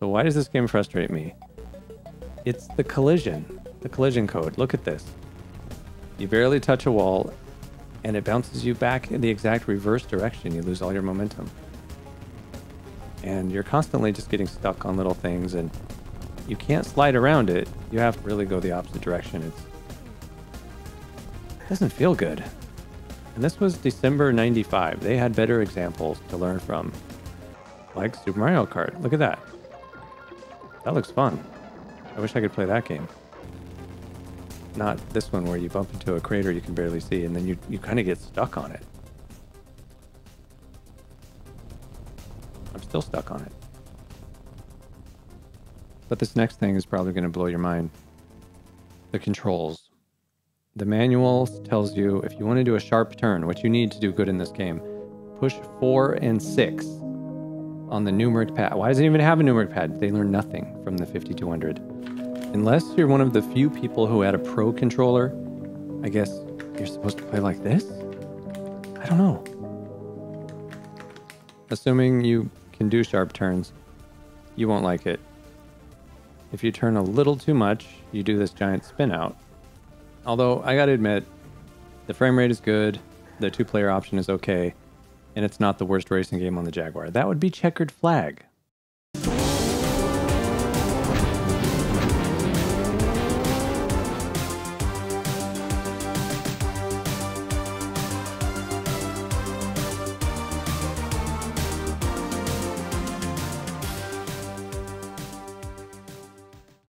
So why does this game frustrate me? It's the collision, the collision code. Look at this. You barely touch a wall and it bounces you back in the exact reverse direction. You lose all your momentum. And you're constantly just getting stuck on little things and you can't slide around it. You have to really go the opposite direction. It's, it doesn't feel good. And this was December 95. They had better examples to learn from. Like Super Mario Kart. Look at that. That looks fun. I wish I could play that game. Not this one where you bump into a crater you can barely see and then you, you kind of get stuck on it. I'm still stuck on it. But this next thing is probably going to blow your mind. The controls. The manual tells you if you want to do a sharp turn, what you need to do good in this game, push 4 and 6 on the numeric pad. Why does it even have a numeric pad? They learn nothing from the 5200. Unless you're one of the few people who had a pro controller, I guess you're supposed to play like this? I don't know. Assuming you can do sharp turns, you won't like it. If you turn a little too much, you do this giant spin out. Although, I gotta admit, the frame rate is good, the two player option is okay, and it's not the worst racing game on the Jaguar. That would be Checkered Flag.